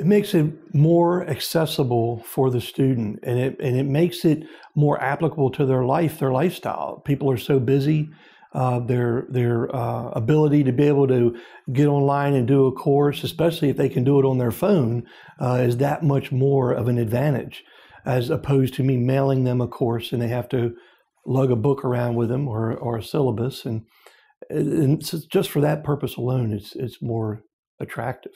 It makes it more accessible for the student, and it and it makes it more applicable to their life, their lifestyle. People are so busy. Uh, their their uh, ability to be able to get online and do a course, especially if they can do it on their phone, uh, is that much more of an advantage, as opposed to me mailing them a course and they have to lug a book around with them or or a syllabus, and, and just for that purpose alone, it's it's more attractive.